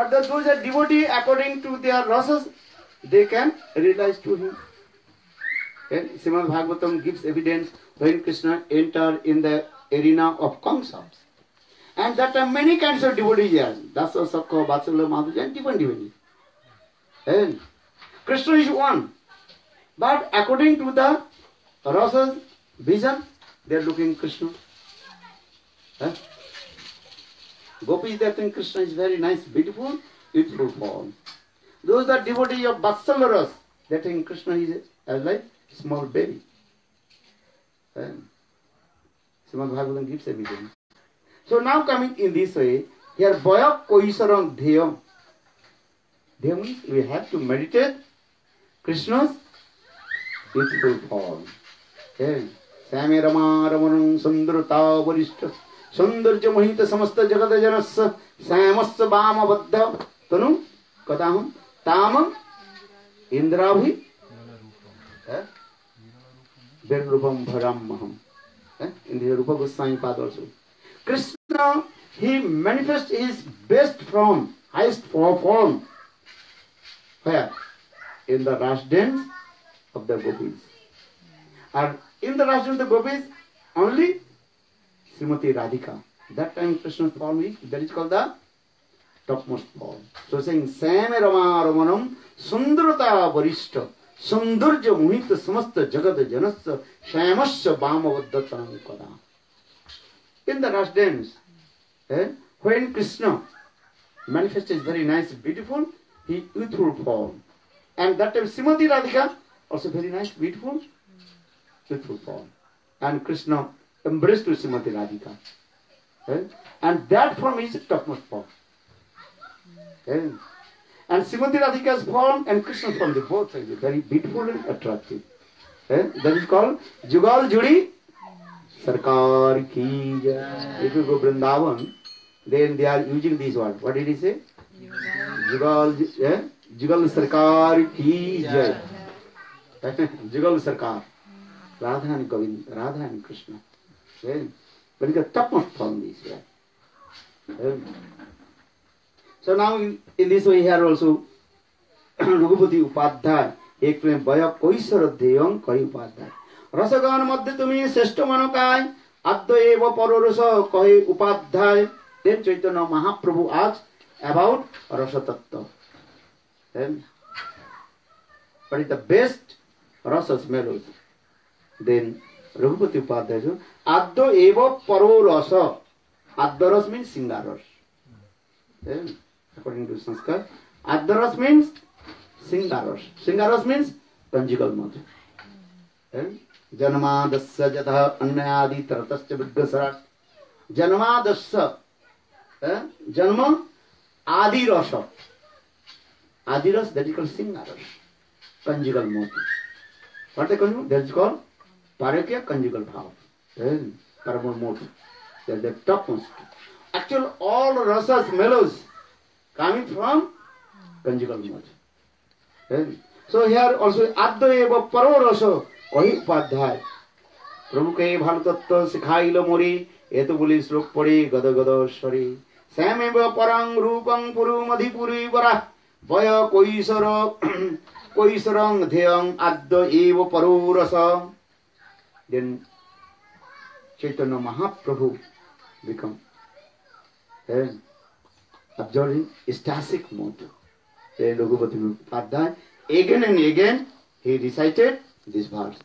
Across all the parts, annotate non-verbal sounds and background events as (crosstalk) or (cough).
But those are devotee according to their rasas, they can realize to him. And Srimad Bhagavatam gives evidence when Krishna entered in the arena of Kamsa. And that are many kinds of devotees here. Dasa, Sakha, Vatsalya, Madhuja, and different devotees. And Krishna is one. But according to the rasas vision, they are looking Krishna. Gopis, they think Krishna is very nice, beautiful, beautiful form. Those are devotees of Vatsalya ras, they think Krishna is as like small baby. And Srimad Bhagavatam gives evidence. So now coming in this way, here Boya Koisarang Dheyam. Dheyam means we have to meditate Krishna's beautiful form. And श्यामे Rama रमणं सुन्दरता वरिष्ठ सौन्दर्य मोहित समस्त जगत जनस्य श्यामस्य वामबद्ध तनु कदाहं तामं इंद्राभि रूपम भरामहम in the Rupa Goswami Pad also. Krishna, he manifests his best form, highest form. Where? In the Ras dance of the gopis. And in the Ras dance of the gopis, only Srimati Radhika. That time Krishna's form is, that is called the topmost form. So saying, Sam Rama Ramanam Sundarata Varishta सौंदर्य मोहित समस्त जगत जनस्य श्यामस्य वामवद्धतरं कदा in the last dance eh, when krishna manifested is very nice beautiful he youthful form and that time simati radhika also very nice beautiful youthful form and krishna embraced to simati radhika eh, and that form is topmost form eh, And Srimati Radhika's form and Krishna's form, they both are very beautiful and attractive. Eh? That is called Jugal Judi Sarkar Ki Jai. If you go Vrindavan, then they are using this word. What did he say? Jugal, eh? Jugal Sarkar Ki Jai. Jugal Sarkar. Radha and Govind, Radha and Krishna. Right? But it's the top of thumb is here. Right? So now in, in this way here also Raghupati Upadhyay एक में भय कैसर देयं कई उपाध्याय रसगण मध्य तुम्हें श्रेष्ठ मनोकाय आद्य एव पररस कहे उपाध्याय देन चैतन्य महाप्रभु आज about रसतत्व but it's the best rasa smell also. Then Raghupati Upadhyay so addo eva paro rasa addo ras means singaras then according to Sanskar. Adharas means Singaras. Singaras means conjugal mode. जन्मादस्य यतः अन्यादि तरतश्च विद्गसराट जन्मादस्य जन्म आदि रस आदि रस that is called singaras conjugal mode what they call that is called parakya conjugal bhav then karma mode that is the topmost actual all rasas mellows coming from conjugal mode. So here also Adya eva paro raso কহি উপাধ্যায় প্রভুকে ভালো তত্ত্ব শিখাইল মরি এত বলি শ্লোক পড়ে গদ গদ স্বরে শ্যামেব পরং রূপং পুরু মধিপুরী বরা বয় কৈশোর কৈশোরং ধেয়ং আদ্য এব পরো then Chaitanya Mahaprabhu become then observing static mode. Then Raghupati Padhyay again and again he recited this verse.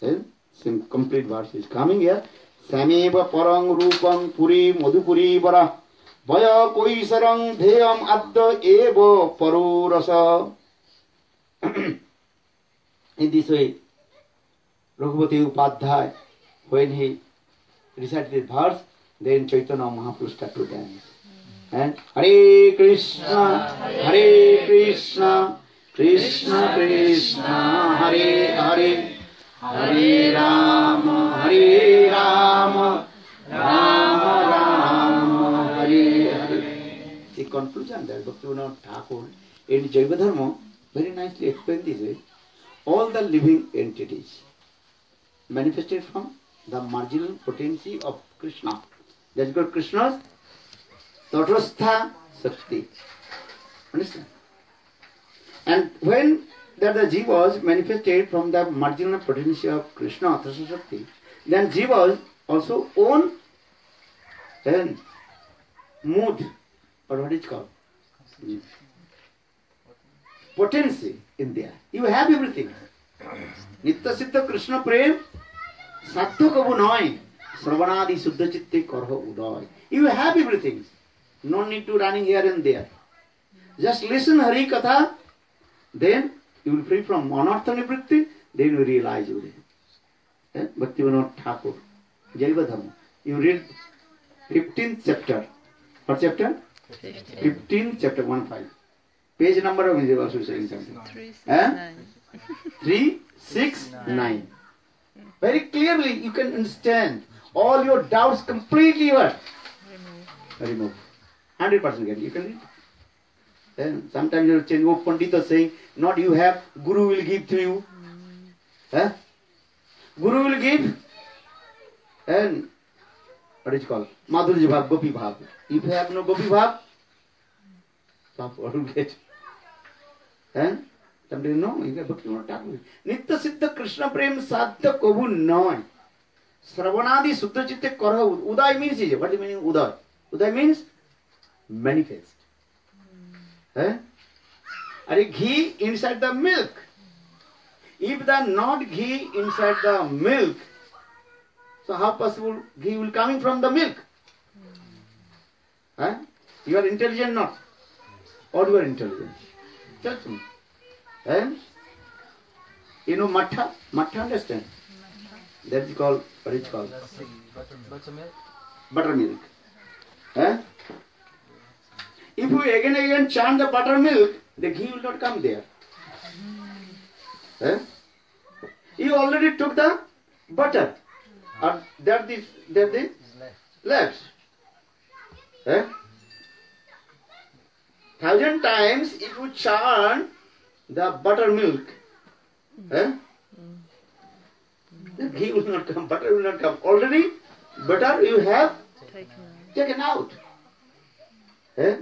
Then same complete verse is coming here. Samiva parang rupam puri madhupuri vara vaya koisarang dheyam adda eva parurasa. In this way, Raghupati Upadhyay, when he recited this verse, then Chaitanya Mahaprabhu started to dance. And Hare Krishna, Hare Krishna, Krishna Krishna, Hare Hare, Hare Rama, Hare Rama, Rama Rama, Hare Hare. The conclusion that Bhaktivinoda Thakur in Jaiva Dharma very nicely explained this way. All the living entities manifested from the marginal potency of Krishna. That's called Krishna's तटस्था Shakti. Understand? And when that the Jiva manifested from the marginal potential of Krishna, Trasa Shakti, then Jiva also own and mood, or what is called? Potency in there. You have everything. नित्य सिद्ध कृष्ण प्रेम सार्थक नॉय श्रवणादि शुद्ध चित्ते करह उदय। You have everything no need to running here and there just listen Hari katha then you will free from anartha nivritti then you realise you then Bhakti Vinod Thakur Jaiva Dharma you read fifteen chapter पर chapter fifteen chapter one five page number of is. Three, six, Eh? nine. 3, 6, 9. Very clearly you can understand all your doubts completely what? Remove. Remove. 100% get You can read. Then sometimes you change. Oh, Pandita saying, not you have, Guru will give to you. Eh? Guru will give. And what is it called? Madhurya Bhav, Gopi Bhav. If you have no Gopi Bhav, stop what will get. And you get Bhakti not talking. Nitya Siddha Krishna Prem Sadhya Kobu Noy. Sravanadi Suddha Chitte Korha Uday means is what is the meaning of Uday? Uday means manifest. Eh? Are ghee inside the milk. If the not ghee inside the milk, so how possible ghee will coming from the milk? Eh? You are intelligent not? Or you are intelligent? Tell me. Eh? You know matha? Matha understand? That is called, what is called? Buttermilk. buttermilk. Eh? If we again and again chant the buttermilk, the ghee will not come there. Eh? You already took the butter. Or that the that Is left. left. Eh? Thousand times if you chant the buttermilk, eh? the ghee will not come, butter will not come. Already butter you have Taken out. Eh?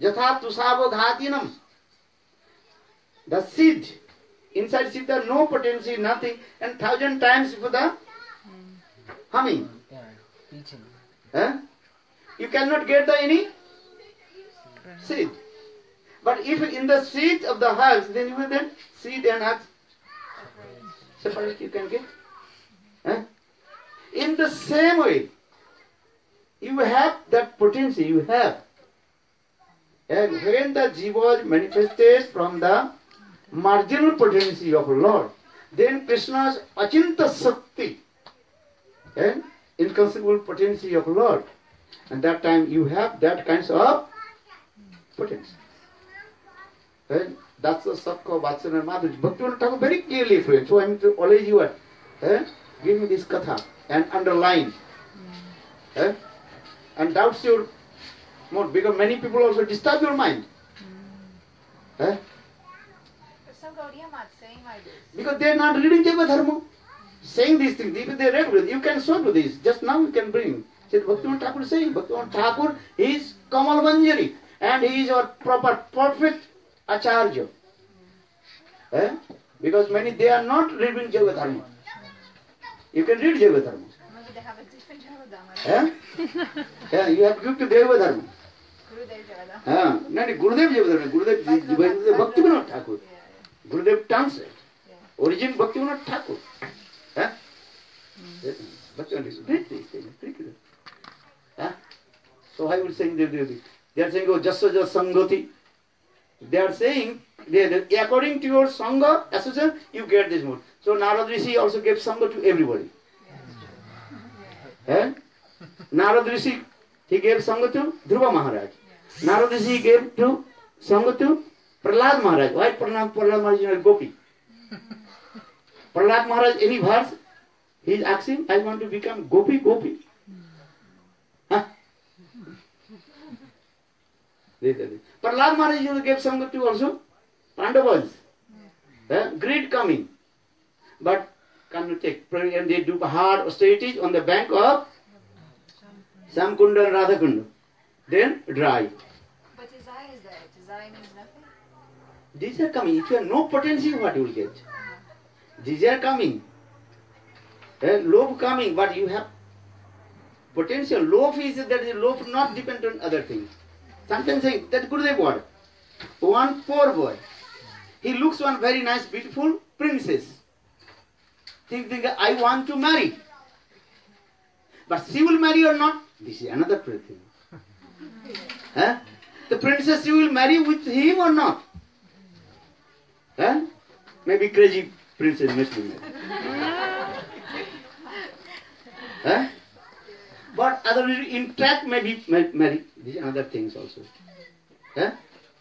Yatha tusavadhatinam. The seed. Inside seed there no potency, nothing. And thousand times for the humming. Eh? You cannot get the any seed. But if in the seed of the herbs, then you will then seed and herbs separate you can get. Eh? In the same way, you have that potency, you have. And when the jiva manifested from the marginal potency of Lord, then Krishna's achinta sakti and inconceivable potency of Lord. And that time you have that kinds of potency. And that's the Sakka, Vatsana, and Madhurya. Bhaktivinoda Thakur very clearly explained. So I'm to always you are, eh? give me this katha and underline. Eh? And doubts your more because many people also disturb your mind. Eh? Because they are not reading Jaiva Dharma. Saying these things, if they read with you can solve this. Just now you can bring. Said Bhaktivinoda Thakur is saying, Bhaktivinoda Thakur is Kamal Manjari and he is our proper, perfect Acharya. Eh? Because many, they are not reading Jaiva Dharma. You can read Jaiva Dharma. Maybe they have a different Javadama. Eh? yeah, you have to give to Deva Dharma. Gurudev Javadama. हाँ नहीं गुरुदेव जी बता रहे हैं, गुरुदेव जी जी बोलते भक्ति विनोद ठाकुर. गुरुदेव translate Yeah. Origin भक्ति विनोद ठाकुर हाँ? So I will saying they, they, they are saying oh just just sangati. They are saying they, they, according to your sangha association you get this mood. So Narad Rishi also gave sangha to everybody. Eh? Narad Rishi he gave sangha to Dhruva Maharaj. Narad Rishi gave to sangha to Prahlad Maharaj. Why Prahlad, Prahlad Maharaj is a gopi? Prahlad Maharaj any verse he is asking I want to become gopi gopi. Huh? This. Prahlad Maharaj you gave sangha to also Pandavas. Eh? Greed coming. But cannot take. And they do hard austerities on the bank of Samkunda and Radhakunda. then dry. But desire is there. Desire means nothing. These are coming. If you have no potential, what you will get? These are coming. And love coming, but you have potential. Love is that is love not depend on other things. Sometimes saying that Gurudev word. One poor boy. He looks one very nice, beautiful princess. Think, think, I want to marry. But she will marry or not? This is another thing. (laughs) Huh? The princess you will marry with him or not? Huh? Maybe crazy princess must be married. (laughs) huh? But other in track maybe ma- marry. These other things also. Huh?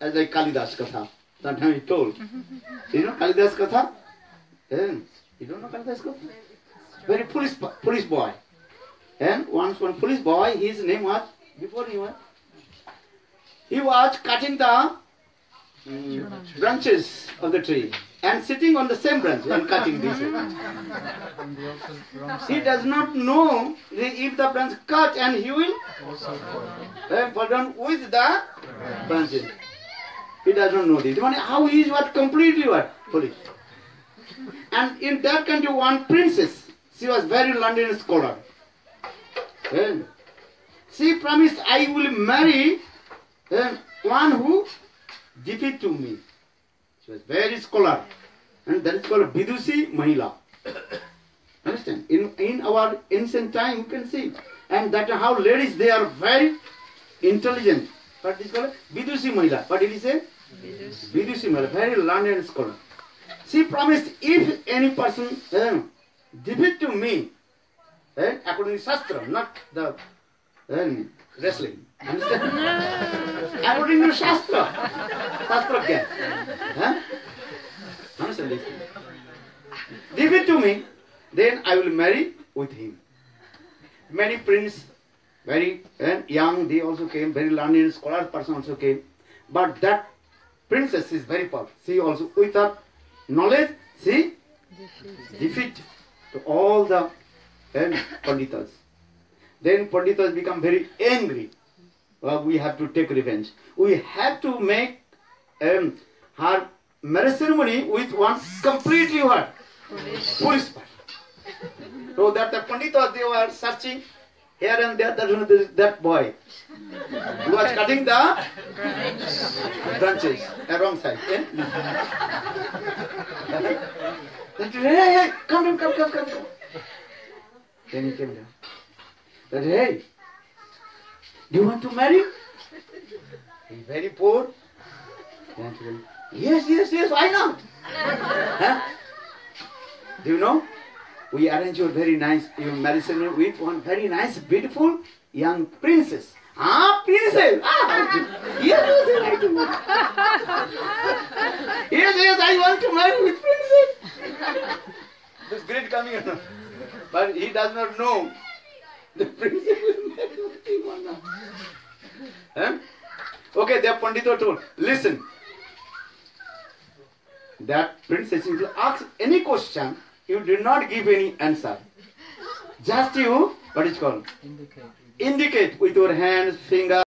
As like Kalidas Katha. Sometimes he told. you know Kalidas Katha? Eh? You don't know Kalidas Katha? Very police, police boy. And once one police boy, his name was, before he was, he was cutting the mm, branches of the tree and sitting on the same branch and cutting this. On the also wrong He does not know the, if the branch cut and he will Also for uh, fall down with the branches. He does not know this. Means How he is what completely what? Foolish. And in that country, one princess, she was very learned scholar. And she promised, I will marry uh, one who defeat to me. She was very scholar. And that is called Vidusi Mahila. Understand? In, in our ancient time, you can see. And that how ladies, they are very intelligent. What is called? Vidusi Mahila. What did he say? Vidusi Mahila. Very learned scholar. She promised, if any person uh, defeat to me, eh, according to Shastra, not the um, wrestling. According to Shastra. Shastra Gyan. Huh? Understand this? Give it to me, then I will marry with him. Many prince, very eh, young, they also came, very learned scholar person also came. But that princess is very powerful. She also, with her knowledge, she defeat to all the eh, panditas. Then panditas become very angry. Well, we have to take revenge. We have to make um, her marriage ceremony with one completely what? Foolish person. So that the panditas they were searching here and there that, that boy who was cutting the branches uh, wrong side. eh? Said, hey, come, come, come, come, come. Then he came down. Said, hey, do you want to marry? He's very poor. Then he said, yes, yes, yes, why not? Huh? Do you know? We arrange your very nice your marriage ceremony with one very nice, beautiful young princess. Ah, princess! Ah, yes, yes, yes, I do. yes, yes, I want to marry with princess. This great coming, but he does not know huh? Okay, they are Pandit or Tool. Listen. That Prince Sachin asked any question, you did not give any answer. Just you, what is called? Indicate. Indicate with your hands, finger.